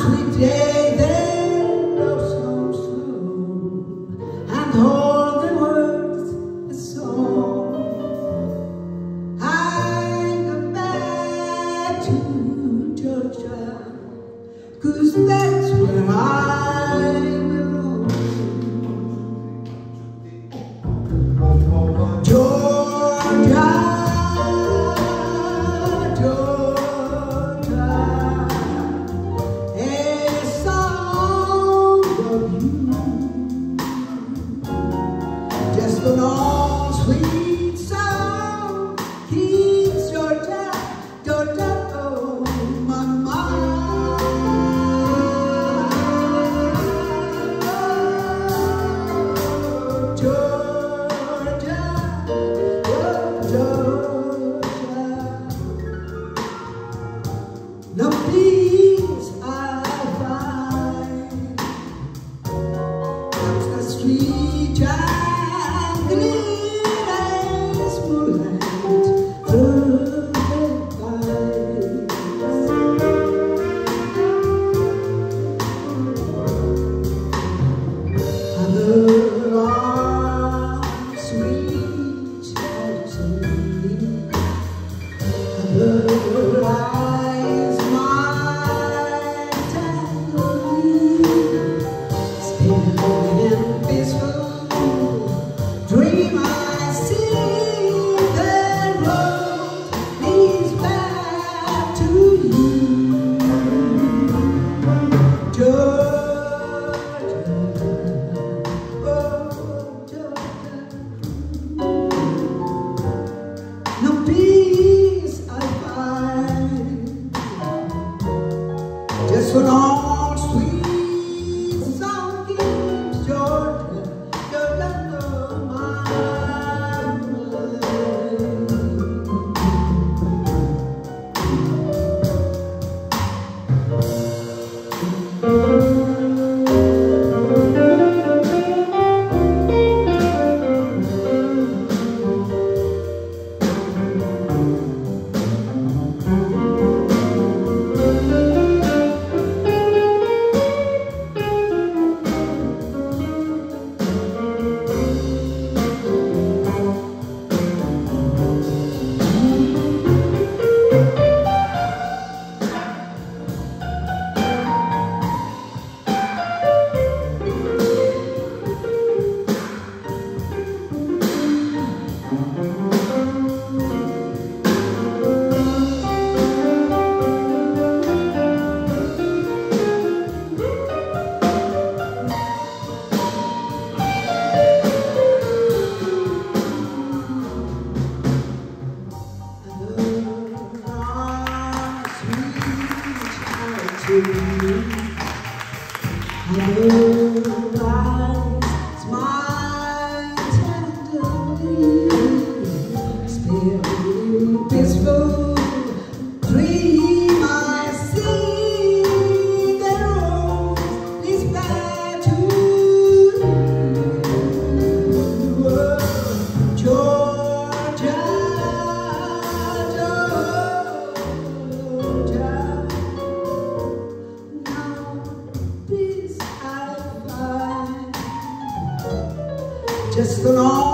sweet day then love comes through and all the words are song. I go back to Georgia, cause that's where I Morning You. Jesus, que